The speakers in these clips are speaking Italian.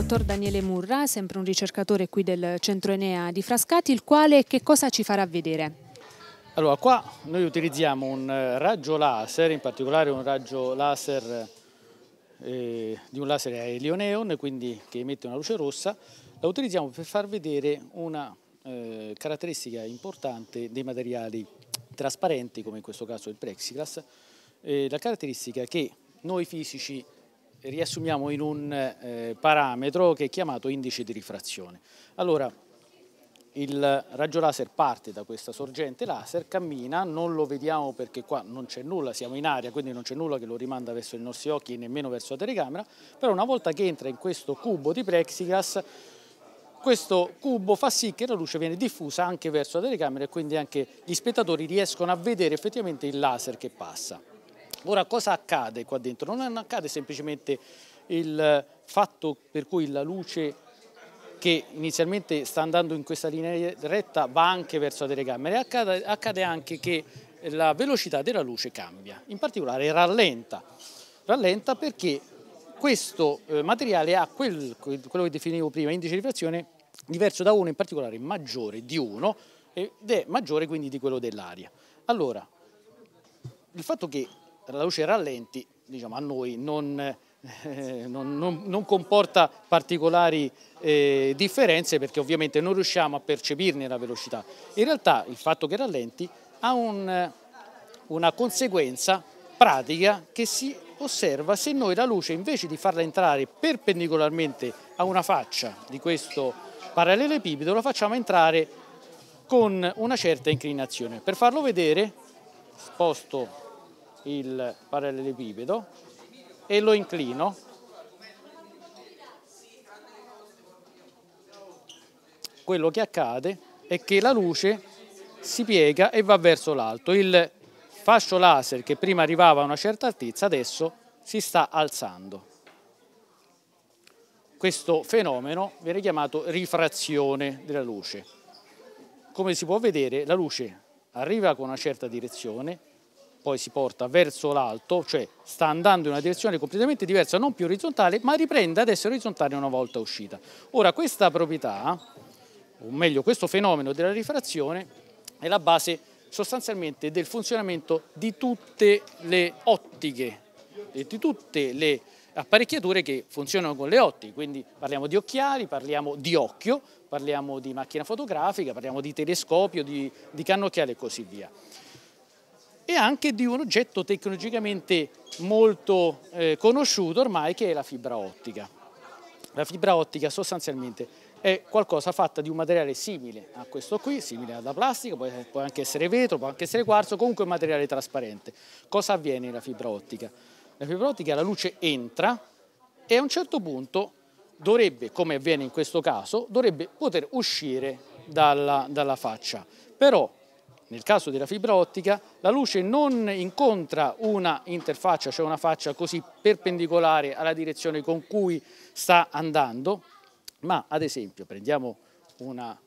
dottor Daniele Murra, sempre un ricercatore qui del centro Enea di Frascati, il quale che cosa ci farà vedere? Allora, qua noi utilizziamo un raggio laser, in particolare un raggio laser eh, di un laser a elioneon, quindi che emette una luce rossa, la utilizziamo per far vedere una eh, caratteristica importante dei materiali trasparenti, come in questo caso il plexiglass, eh, la caratteristica che noi fisici riassumiamo in un eh, parametro che è chiamato indice di rifrazione. Allora, il raggio laser parte da questa sorgente laser, cammina, non lo vediamo perché qua non c'è nulla, siamo in aria, quindi non c'è nulla che lo rimanda verso i nostri occhi nemmeno verso la telecamera, però una volta che entra in questo cubo di plexiglass, questo cubo fa sì che la luce viene diffusa anche verso la telecamera e quindi anche gli spettatori riescono a vedere effettivamente il laser che passa. Ora cosa accade qua dentro? Non accade semplicemente il fatto per cui la luce che inizialmente sta andando in questa linea retta va anche verso la telecamera accade, accade anche che la velocità della luce cambia, in particolare rallenta. Rallenta perché questo eh, materiale ha quel, quello che definivo prima, indice di rifrazione diverso da 1, in particolare maggiore di 1 ed è maggiore quindi di quello dell'aria. Allora, il fatto che la luce rallenti diciamo, a noi non, eh, non, non, non comporta particolari eh, differenze perché ovviamente non riusciamo a percepirne la velocità. In realtà il fatto che rallenti ha un, una conseguenza pratica che si osserva se noi la luce invece di farla entrare perpendicolarmente a una faccia di questo parallelepipedo la facciamo entrare con una certa inclinazione. Per farlo vedere sposto il parallelepipedo e lo inclino quello che accade è che la luce si piega e va verso l'alto. Il fascio laser che prima arrivava a una certa altezza adesso si sta alzando. Questo fenomeno viene chiamato rifrazione della luce. Come si può vedere la luce arriva con una certa direzione, poi si porta verso l'alto, cioè sta andando in una direzione completamente diversa, non più orizzontale, ma riprende ad essere orizzontale una volta uscita. Ora questa proprietà, o meglio questo fenomeno della rifrazione, è la base sostanzialmente del funzionamento di tutte le ottiche, di tutte le apparecchiature che funzionano con le ottiche, quindi parliamo di occhiali, parliamo di occhio, parliamo di macchina fotografica, parliamo di telescopio, di, di cannocchiale e così via e anche di un oggetto tecnologicamente molto eh, conosciuto ormai che è la fibra ottica. La fibra ottica sostanzialmente è qualcosa fatta di un materiale simile a questo qui, simile alla plastica, può, può anche essere vetro, può anche essere quarzo, comunque un materiale trasparente. Cosa avviene nella fibra ottica? La fibra ottica la luce entra e a un certo punto dovrebbe, come avviene in questo caso, dovrebbe poter uscire dalla, dalla faccia. Però nel caso della fibra ottica la luce non incontra una interfaccia, cioè una faccia così perpendicolare alla direzione con cui sta andando, ma ad esempio prendiamo una,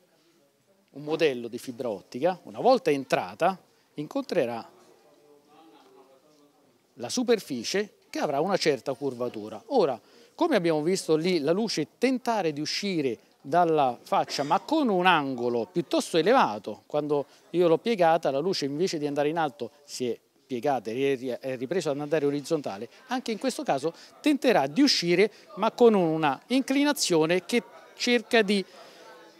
un modello di fibra ottica, una volta entrata incontrerà la superficie che avrà una certa curvatura. Ora, come abbiamo visto lì, la luce tentare di uscire dalla faccia ma con un angolo piuttosto elevato. Quando io l'ho piegata la luce invece di andare in alto si è piegata e è ripreso ad andare orizzontale. Anche in questo caso tenterà di uscire ma con una inclinazione che cerca di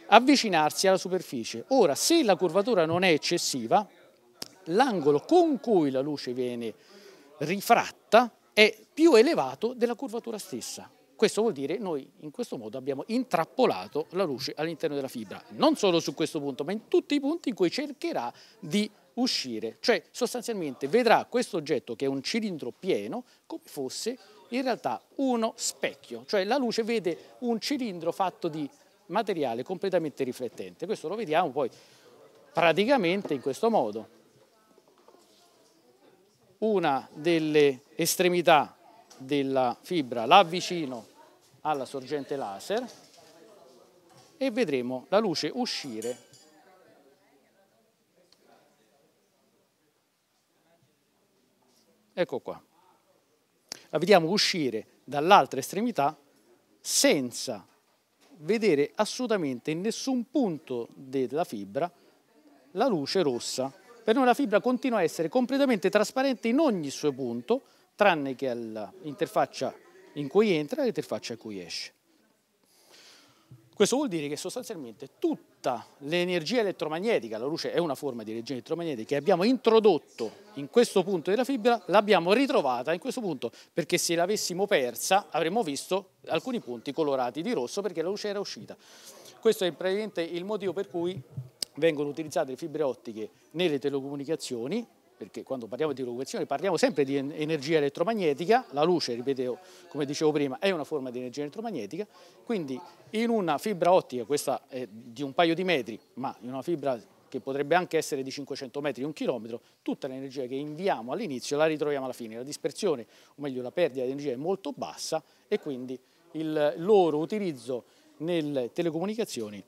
avvicinarsi alla superficie. Ora se la curvatura non è eccessiva l'angolo con cui la luce viene rifratta è più elevato della curvatura stessa questo vuol dire che noi in questo modo abbiamo intrappolato la luce all'interno della fibra, non solo su questo punto, ma in tutti i punti in cui cercherà di uscire, cioè sostanzialmente vedrà questo oggetto che è un cilindro pieno come fosse in realtà uno specchio, cioè la luce vede un cilindro fatto di materiale completamente riflettente, questo lo vediamo poi praticamente in questo modo. Una delle estremità della fibra la avvicino alla sorgente laser e vedremo la luce uscire ecco qua la vediamo uscire dall'altra estremità senza vedere assolutamente in nessun punto della fibra la luce rossa. Per noi la fibra continua a essere completamente trasparente in ogni suo punto, tranne che all'interfaccia in cui entra e l'interfaccia in cui esce. Questo vuol dire che sostanzialmente tutta l'energia elettromagnetica, la luce è una forma di energia elettromagnetica che abbiamo introdotto in questo punto della fibra, l'abbiamo ritrovata in questo punto perché se l'avessimo persa avremmo visto alcuni punti colorati di rosso perché la luce era uscita. Questo è praticamente il motivo per cui vengono utilizzate le fibre ottiche nelle telecomunicazioni perché quando parliamo di telecomunicazioni parliamo sempre di energia elettromagnetica, la luce, ripeto, come dicevo prima, è una forma di energia elettromagnetica, quindi in una fibra ottica, questa è di un paio di metri, ma in una fibra che potrebbe anche essere di 500 metri, un chilometro, tutta l'energia che inviamo all'inizio la ritroviamo alla fine, la dispersione, o meglio la perdita di energia è molto bassa e quindi il loro utilizzo nelle telecomunicazioni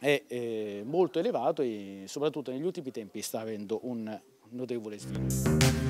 è eh, molto elevato e soprattutto negli ultimi tempi sta avendo un notevole sviluppo.